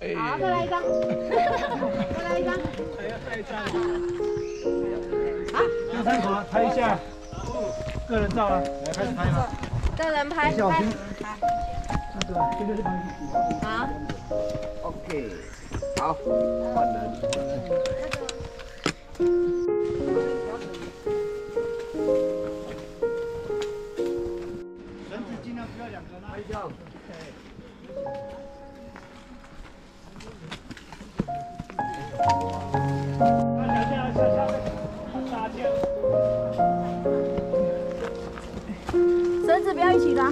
好，再来一张，再来一张。右三口拍一下，个人照啊，来开始拍吧。个人拍，小心拍。那个这个是拍。好，OK，好，换人。人质尽量不要两个，拍照。绳子不要一起拉。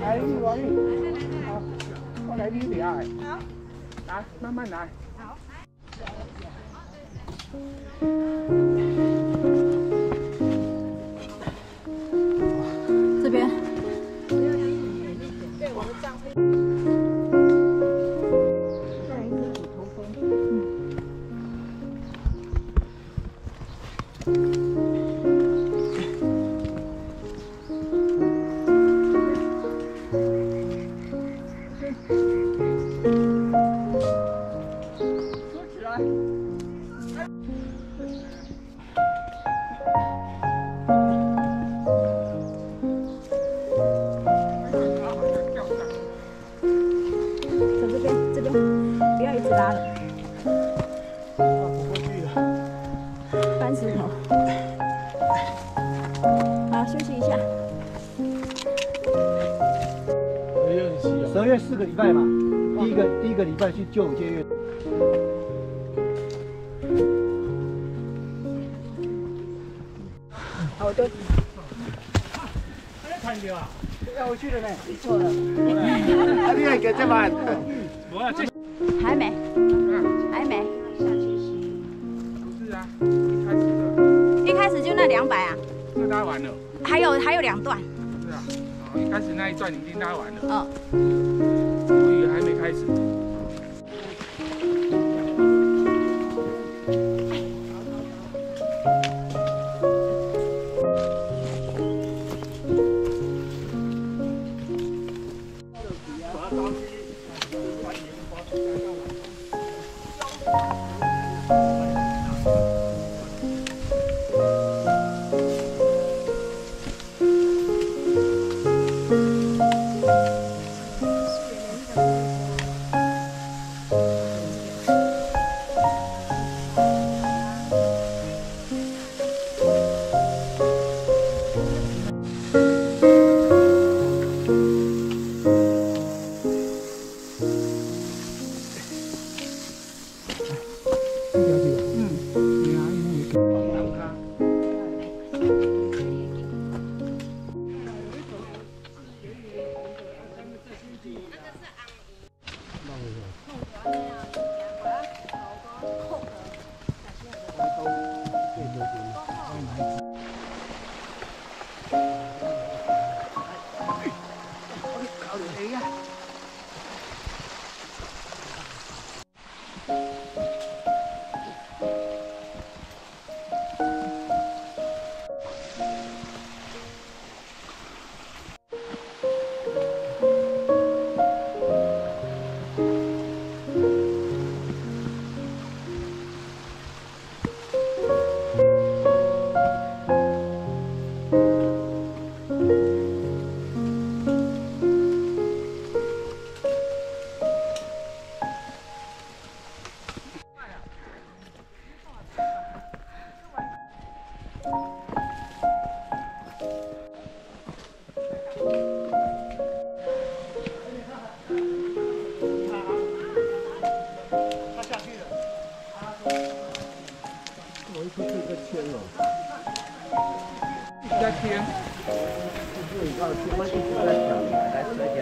来，王玉，好，我来你俩。好，来，慢慢来。这 Mm-hmm. 个第一个礼拜去救监狱。好，我都。看到啊？要回去了呢。你错了。啊，你系这班？我啊，这还没，还没。不是啊，一开始的一开始就那两百啊，就拉完了，还有还有两段。是啊，哦，一开始那一段已经拉完了，嗯，我以为还没开始。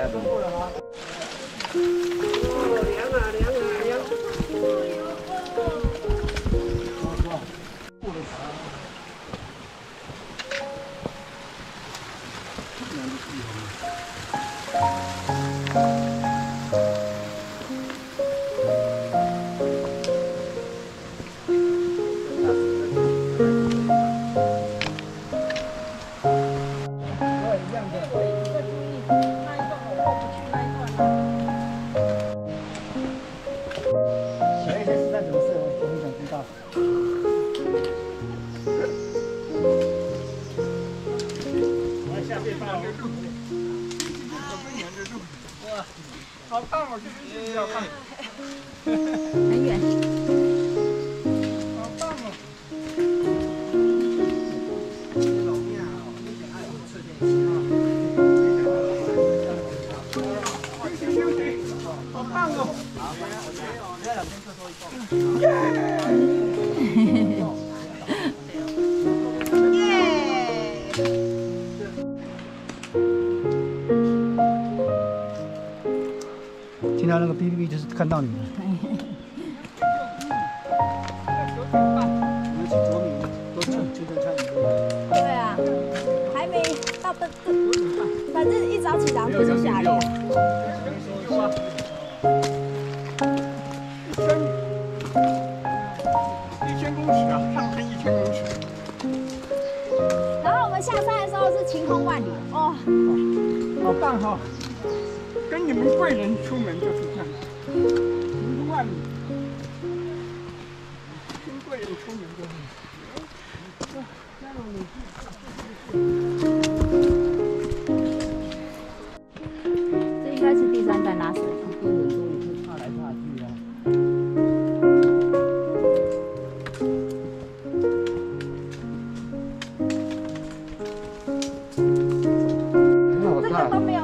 啊听到那个哔哔哔，就是看到你了。我们？对啊，还没到的，反正一早起床就是下雨。一千公尺啊，上升一千公尺。然后我们下山的时候是晴空万里，哦，好棒哈、跟你们贵人出门就是这样，晴空万里，跟贵人出门就是。这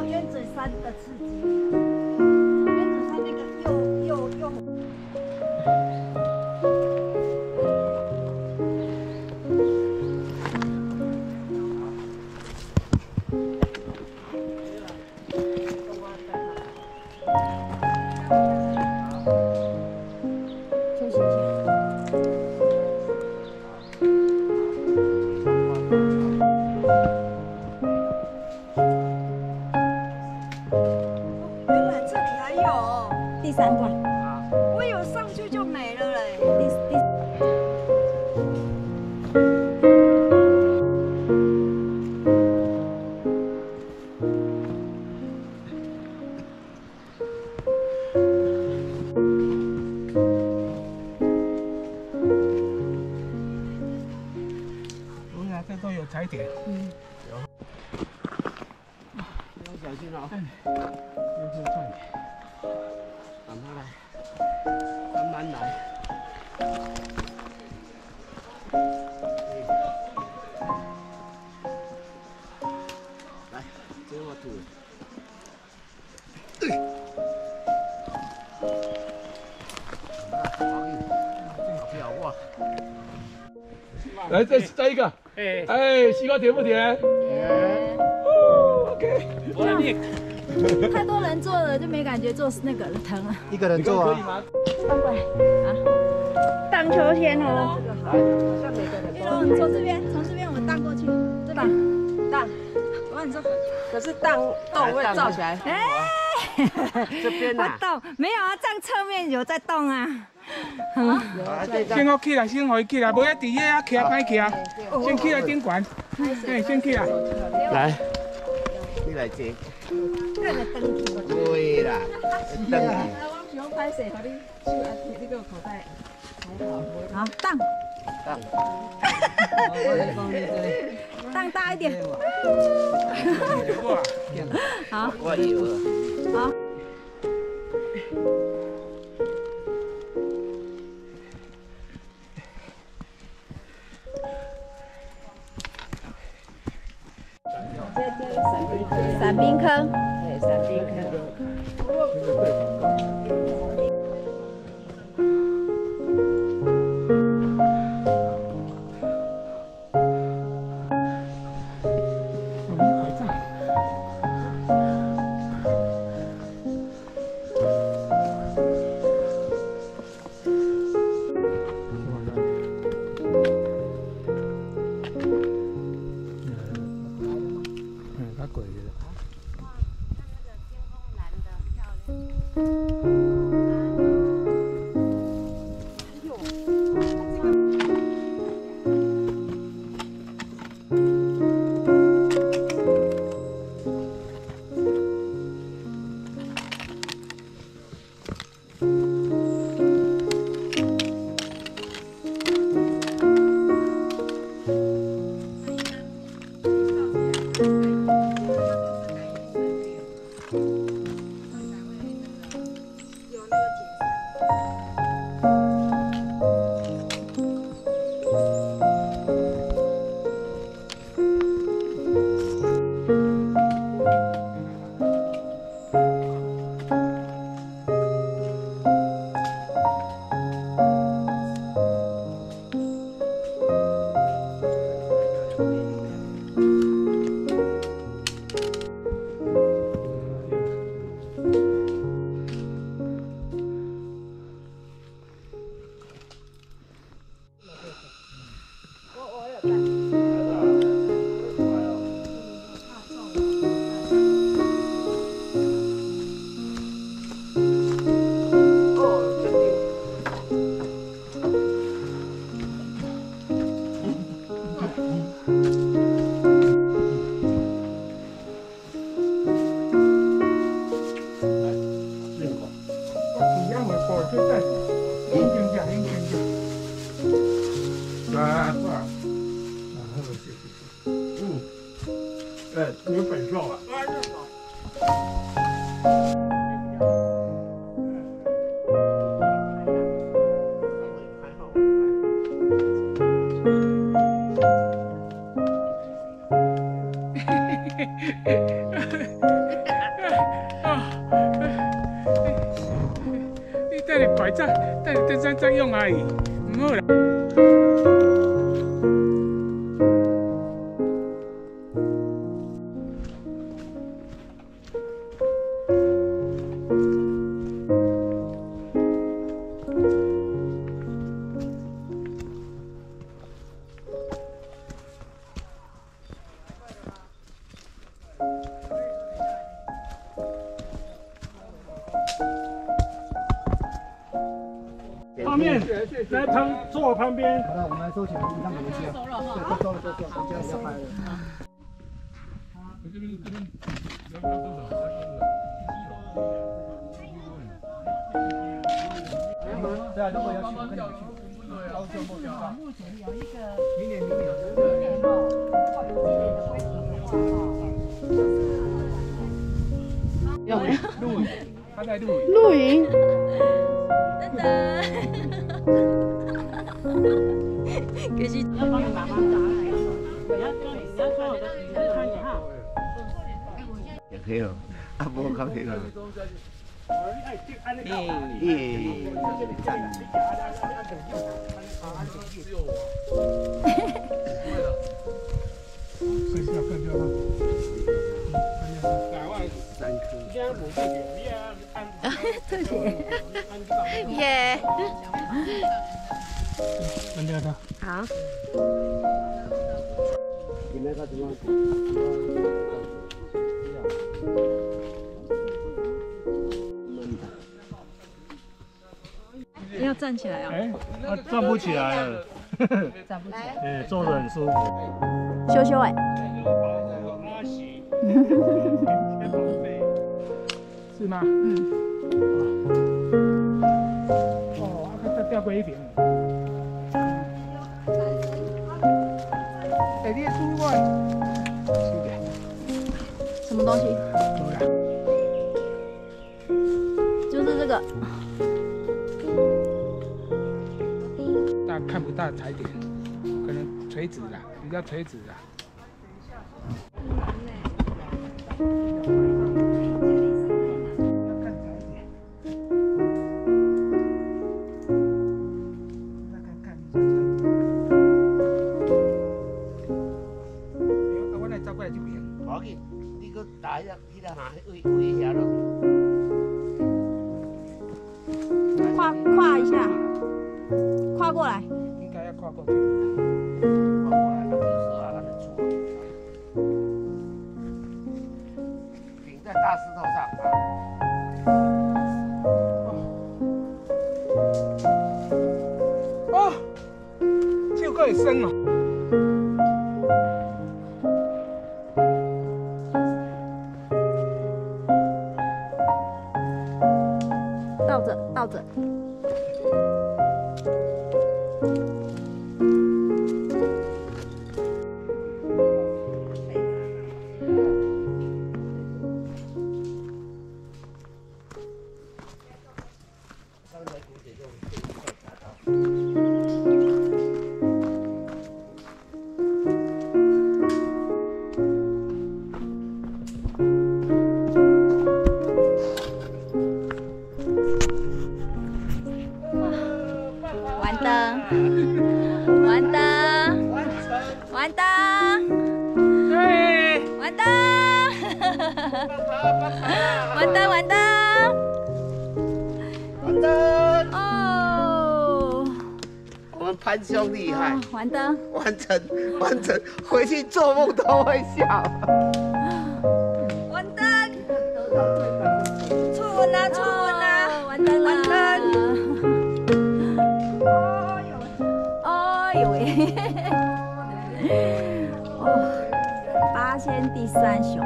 小心哦，就是这里。慢慢来，慢慢来。来，这我吐。啊，黄玉，好漂哇！来，再再一个。哎哎，西瓜甜不甜？OK。我来念。太多人坐了就没感觉坐那个了疼了。一个人做啊。吗？翻过来啊！荡秋千哦。一龙，你从这边，从这边我们荡过去，对吧？荡。我跟你说，可是荡动会照起来，哎，这边呐，我动没有啊？这样侧面有在动啊。先好起来，先好起来，不要伫遐啊，徛歹徛。先起来顶悬。哎，先起来。来，你来接。对啦，登去。好，荡，当荡大一点。哇，好，我有。好。我旁边。好了，我们来收钱，让你们去。收了哈。对，都收了，收了，我们要拍了。对啊，如果要去，我跟你们去。高雄目前有一个，明年明年明年哦，如果有积累的会要录影，他在露营。露营。噔噔。可是要帮你妈妈打来，你要跟你要跟我的女儿看哈。也可以哦，啊，不过刚才了。耶耶，赞。更叫更叫他。三颗。耶。跟着他。好。你那个地方。要站起来啊！哎，他站不起来了，站不起来。哎，坐着很舒服。羞羞哎。是吗？嗯。哦，啊，他掉过一边。么东西？就是这个。但看不到踩点，可能垂直的，比较垂直啦。在大石头上啊。哦，这个也深了。潘兄厉害，完蛋！完成，完成，回去做梦都会笑。完蛋！出分啦！出分啦！完蛋！完蛋！呦！呦！哦，八仙第三雄。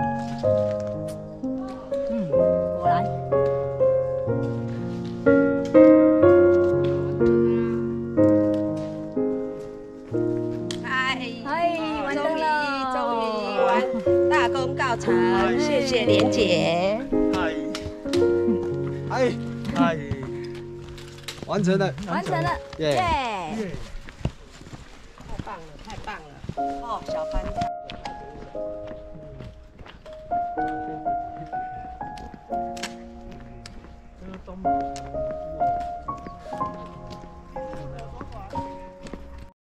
好谢谢莲姐。嗨。嗨。嗨。完成了完成了。耶。耶。